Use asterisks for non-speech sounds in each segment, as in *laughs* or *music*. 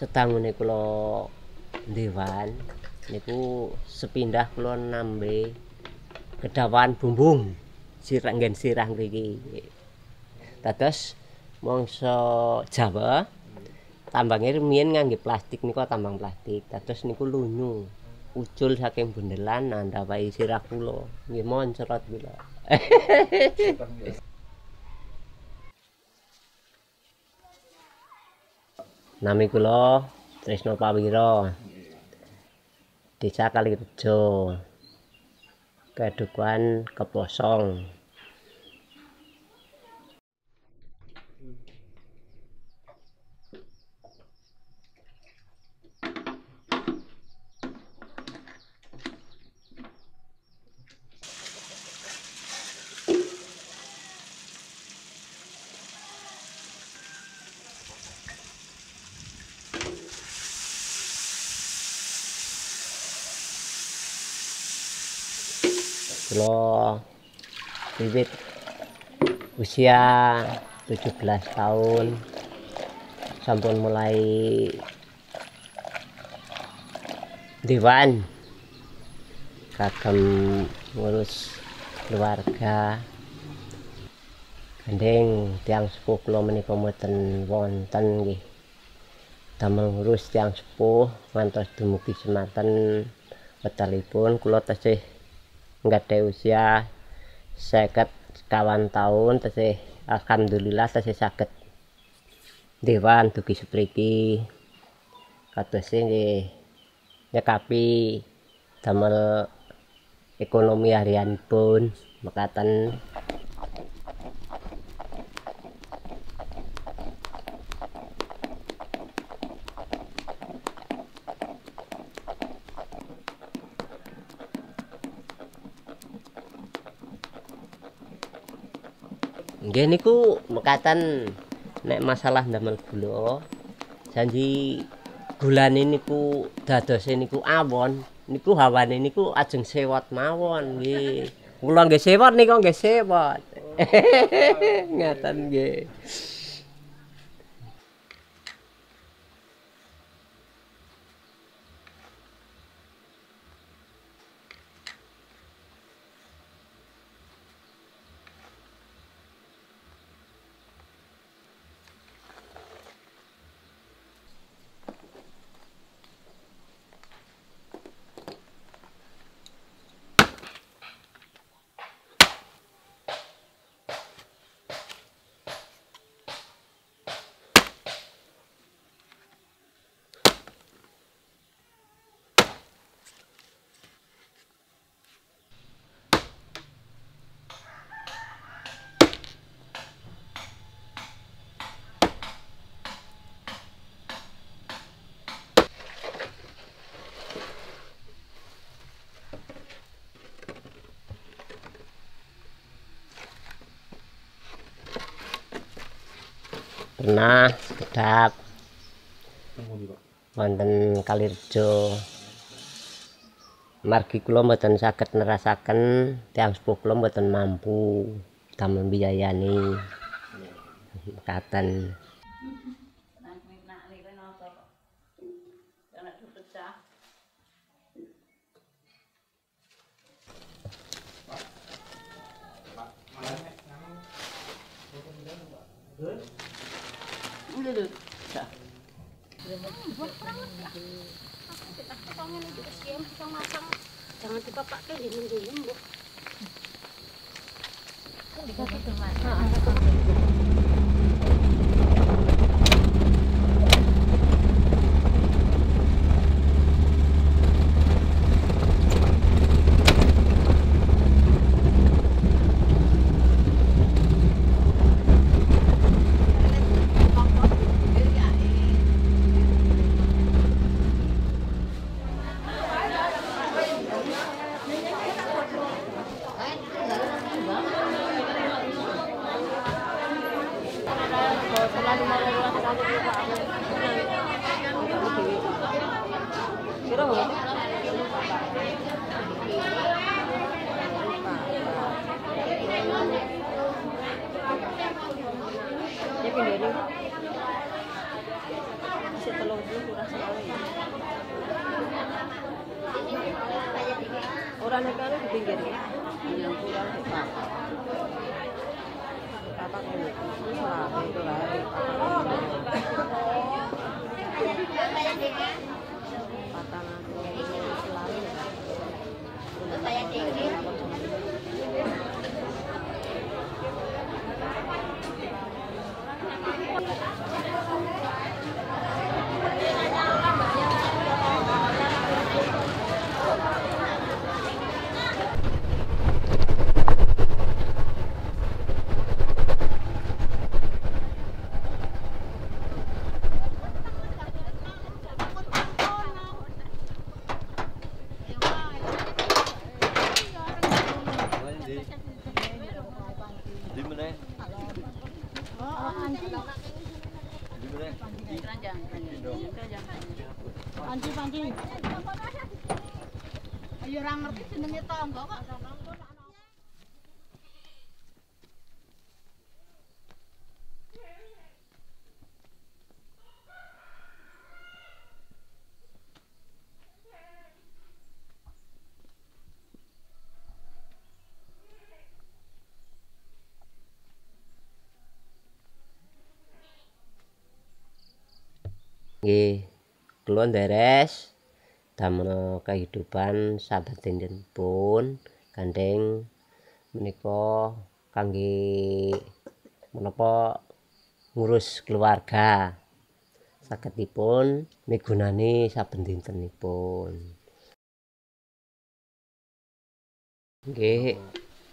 setangune kula dewan niku sepindah kula nambe kedawan bumbung sirah nggen sirah mriki. Dados mangsa Jawa tambangnya rumiyin ngangge plastik niku tambang plastik. Dados niku lunyu. Ucul saking bundelan nandhapai sirah kula. Nggih moncrot kula. *laughs* Nami kula Trisno Pawira. Desa Kalirejo. Kedukuan Keposong. Kula wiwit usia 17 tahun. Sampun mulai dewan. Kagem ngurus keluarga. Gandeng tiang sepuh kula menika mboten wonten nggih. Damel ngurus tiang sepuh ngantos dumugi semanten wektalipun kula tasih nggak usia seket kawan tahun tesih alhamdulillah tesih sakit dewan dugi sepriki. Kados nggih nyekapi damel ekonomi harian pun mekaten Nggih niku mekaten nek masalah ndamel gula janji gulane niku dadose niku awon niku hawane niku ajeng sewot mawon nggih. Kula nggih sewot niku nggih sewot. *laughs* Ngaten nggih pernah sekedap wonten Kalirejo margi kula mboten saged nerasaken tiyang sepuh kula mboten mampu damel mbiyayani. Katen dulu. Jangan dipakai di minggu ini, Kan dipakai teman. Kira banget. Ya pindah dulu. Masih telung dulu kurang sekali. Orang negara di pinggir ya. Yang kurang di papa. Papa ini. Itu lah. Oh, oh. Panci panci. Ayo ora ngerti jenenge tangga kok. Nggih, kula deres damel kehidupan sahabat dinten pun gandeng menika kangge menapa ngurus keluarga. Sagedipun migunani saben dintenipun. Nggih,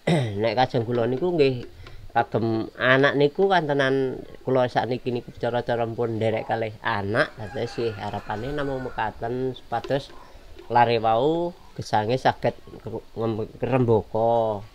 *clears throat* nek kajeng kula niku nggih kagem anak niku kantenan kula sakniki niku cara-cara pun nderek kalih anak. Dados sih harapane namung mekaten supados lare wau gesange saged ngrembaka